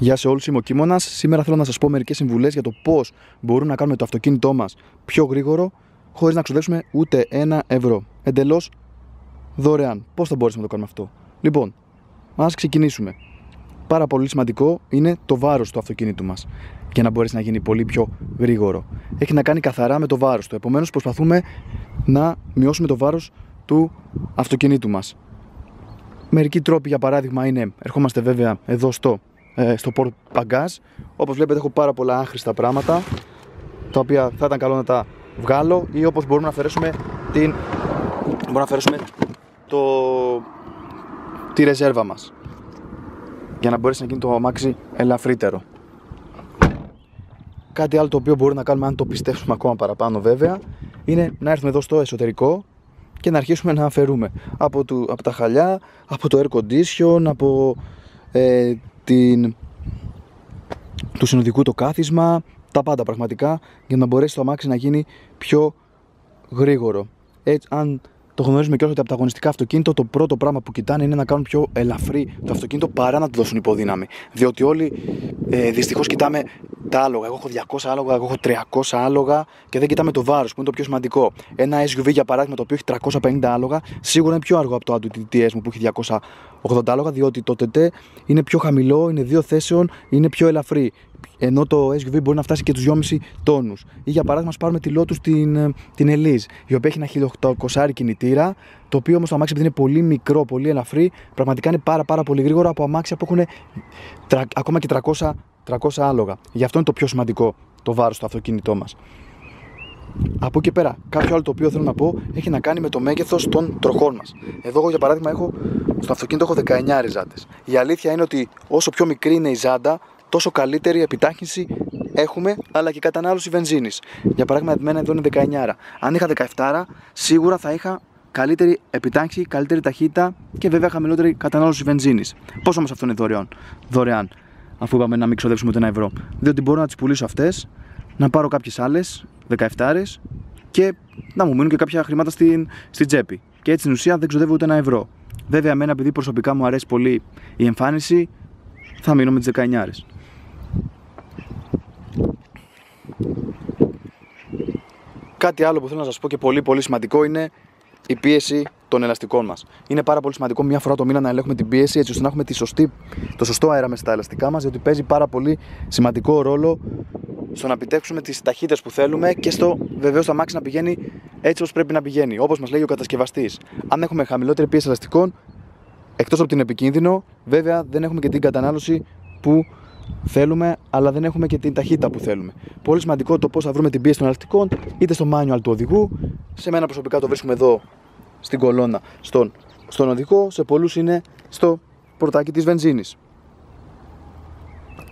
Γεια σε όλους, είμαι ο Κίμωνας. Σήμερα θέλω να σας πω μερικές συμβουλές για το πώς μπορούμε να κάνουμε το αυτοκίνητό μας πιο γρήγορο χωρίς να ξοδέψουμε ούτε ένα ευρώ. Εντελώς δωρεάν. Πώς θα μπορέσουμε να το κάνουμε αυτό; Λοιπόν, ας ξεκινήσουμε. Πάρα πολύ σημαντικό είναι το βάρος του αυτοκίνητου μας για να μπορέσει να γίνει πολύ πιο γρήγορο. Έχει να κάνει καθαρά με το βάρος του. Επομένως προσπαθούμε να μειώσουμε το βάρος του αυτοκινήτου μας. Μερικοί τρόποι για παράδειγμα είναι, ερχόμαστε βέβαια εδώ στο ε, στο port bagage. Όπως βλέπετε έχω πάρα πολλά άχρηστα πράγματα τα οποία θα ήταν καλό να τα βγάλω ή όπως μπορούμε να αφαιρέσουμε την μπορούμε να αφαιρέσουμε το, τη ρεζέρβα μας για να μπορέσει να γίνει το αμάξι ελαφρύτερο. Κάτι άλλο το οποίο μπορούμε να κάνουμε αν το πιστέψουμε ακόμα παραπάνω βέβαια είναι να έρθουμε εδώ στο εσωτερικό και να αρχίσουμε να αφαιρούμε από, του, από τα χαλιά, από το air condition, από ε, την, του συνοδικού το κάθισμα, τα πάντα πραγματικά για να μπορέσει το αμάξι να γίνει πιο γρήγορο. Έτσι, αν το γνωρίζουμε και ότι από τα αγωνιστικά αυτοκίνητα, το πρώτο πράγμα που κοιτάνε είναι να κάνουν πιο ελαφρύ το αυτοκίνητο παρά να του δώσουν υποδύναμη. Διότι όλοι ε, δυστυχώς κοιτάμε τα άλογα. Εγώ έχω 200 άλογα, εγώ έχω 300 άλογα και δεν κοιτάμε το βάρος που είναι το πιο σημαντικό. Ένα SUV για παράδειγμα το οποίο έχει 350 άλογα σίγουρα είναι πιο αργό από το Audi TTS μου που έχει 280 άλογα διότι το TT είναι πιο χαμηλό, είναι δύο θέσεων, είναι πιο ελαφρύ ενώ το SUV μπορεί να φτάσει και τους 2,5 τόνους. Ή για παράδειγμα, πάρουμε τη Lotus την, ε, την Elise, η οποία έχει ένα 1800 κινητήρα, το οποίο όμως το αμάξι επειδή είναι πολύ μικρό, πολύ ελαφρύ, πραγματικά είναι πάρα, πάρα πολύ γρήγορο από αμάξια που έχουν ακόμα και 300, 300 άλογα. Γι' αυτό είναι το πιο σημαντικό το βάρος στο αυτοκίνητό μας. Από εκεί πέρα, κάποιο άλλο το οποίο θέλω να πω έχει να κάνει με το μέγεθος των τροχών μας. Εδώ, εγώ για παράδειγμα, έχω, στο αυτοκίνητο έχω 19 ριζάντες. Η αλήθεια είναι ότι όσο πιο μικρή είναι η ζάντα, τόσο καλύτερη επιτάχυνση έχουμε, αλλά και κατανάλωση βενζίνης. Για παράδειγμα, εμένα εδώ είναι 19. Αν είχα 17, σίγουρα θα είχα καλύτερη επιτάχυνση, καλύτερη ταχύτητα και βέβαια χαμηλότερη κατανάλωση βενζίνης. Πώ όμω αυτό είναι δωρεάν, δωρεάν, αφού είπαμε να μην ξοδέψουμε ούτε ένα ευρώ. Διότι μπορώ να τις πουλήσω αυτές, να πάρω κάποιες άλλες 17 και να μου μείνουν και κάποια χρήματα στην, στην τσέπη. Και έτσι στην ουσία δεν ξοδεύω ούτε ένα ευρώ. Βέβαια, εμένα επειδή προσωπικά μου αρέσει πολύ η εμφάνιση, θα μείνω με τις 19. Κάτι άλλο που θέλω να σας πω και πολύ πολύ σημαντικό είναι η πίεση των ελαστικών μας. Είναι πάρα πολύ σημαντικό μια φορά το μήνα να ελέγχουμε την πίεση έτσι ώστε να έχουμε τη σωστή, το σωστό αέρα μέσα στα ελαστικά μας, διότι παίζει πάρα πολύ σημαντικό ρόλο στο να επιτεύξουμε τις ταχύτητες που θέλουμε και στο βεβαίως το αμάξι να πηγαίνει έτσι όπως πρέπει να πηγαίνει. Όπως μας λέει ο κατασκευαστής. Αν έχουμε χαμηλότερη πίεση ελαστικών, εκτός από την επικίνδυνο, βέβαια δεν έχουμε και την κατανάλωση που θέλουμε, αλλά δεν έχουμε και την ταχύτητα που θέλουμε. Πολύ σημαντικό το πώς θα βρούμε την πίεση των ελαστικών, είτε στο manual του οδηγού. Σε μένα προσωπικά το βρίσκουμε εδώ στην κολόνα, στον, στον οδηγό. Σε πολλούς είναι στο πορτάκι της βενζίνης.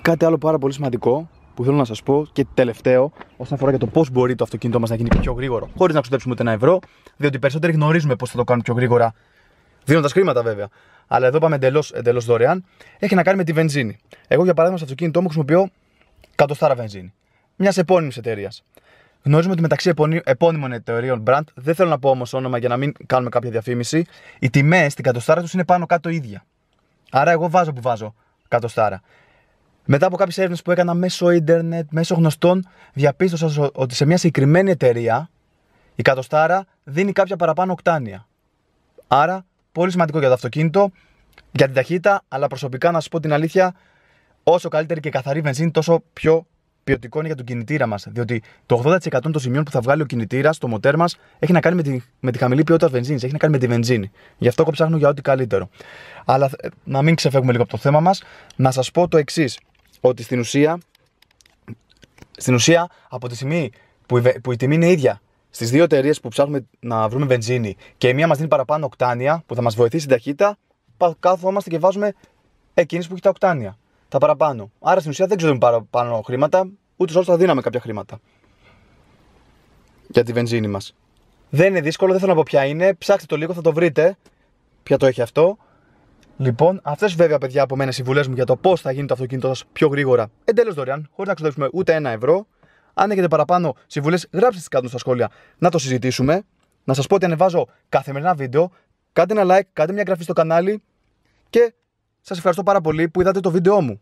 Κάτι άλλο πάρα πολύ σημαντικό που θέλω να σας πω και τελευταίο, όσον αφορά για το πώς μπορεί το αυτοκίνητό μας να γίνει πιο γρήγορο, χωρίς να ξοδέψουμε ούτε ένα ευρώ, διότι περισσότεροι γνωρίζουμε πώς θα το κάνουμε πιο γρήγορα, δίνοντα χρήματα βέβαια αλλά εδώ πάμε εντελώ εντελώς δωρεάν, έχει να κάνει με τη βενζίνη. Εγώ για παράδειγμα στο αυτοκίνητό μου χρησιμοποιώ κατοστάρα βενζίνη. Μιας επώνυμης εταιρείας. Γνωρίζουμε ότι μεταξύ επώνυμων εταιρείων brand, δεν θέλω να πω όμως όνομα για να μην κάνουμε κάποια διαφήμιση, οι τιμές στην κατοστάρα τους είναι πάνω κάτω ίδια. Άρα εγώ βάζω που βάζω κατοστάρα. Μετά από κάποιες έρευνες που έκανα μέσω ίντερνετ, μέσω γνωστών, διαπίστωσα ότι σε μια συγκεκριμένη εταιρεία η κατοστάρα δίνει κάποια παραπάνω οκτάνια. Άρα Πολύ σημαντικό για το αυτοκίνητο, για την ταχύτητα, αλλά προσωπικά να σας πω την αλήθεια, όσο καλύτερη και καθαρή βενζίνη, τόσο πιο ποιοτικό είναι για τον κινητήρα μας. Διότι το 80% των σημείων που θα βγάλει ο κινητήρας, το μοτέρ μας, έχει να κάνει με τη, με τη χαμηλή ποιότητα βενζίνης, έχει να κάνει με τη βενζίνη. Γι' αυτό εγώ ψάχνω για ό,τι καλύτερο. Αλλά ε, να μην ξεφεύγουμε λίγο από το θέμα μας, να σας πω το εξής. Ότι στην ουσία, στην ουσία, από τη στιγμή που η, που η τιμή είναι ίδια στις δύο εταιρείες που ψάχνουμε να βρούμε βενζίνη και η μία μας δίνει παραπάνω οκτάνια που θα μας βοηθήσει στην ταχύτητα, κάθομαστε και βάζουμε εκείνη που έχει τα οκτάνια. Τα παραπάνω. Άρα στην ουσία δεν ξέρουμε παραπάνω χρήματα, ούτε όσο θα δίναμε κάποια χρήματα. Για τη βενζίνη μας. Δεν είναι δύσκολο, δεν θέλω να πω ποια είναι. Ψάξτε το λίγο, θα το βρείτε. Ποια το έχει αυτό. Λοιπόν, αυτές βέβαια, παιδιά, από μένα συμβουλέ μου για το πώς θα γίνει το αυτοκίνητο σας πιο γρήγορα, εντελώς δωρεάν, χωρίς να ξοδέψουμε ούτε ένα ευρώ. Αν έχετε παραπάνω συμβουλές, γράψτε τι κάτω στα σχόλια να το συζητήσουμε. Να σας πω ότι ανεβάζω καθημερινά βίντεο. Κάντε ένα like, κάντε μια εγγραφή στο κανάλι και σας ευχαριστώ πάρα πολύ που είδατε το βίντεό μου.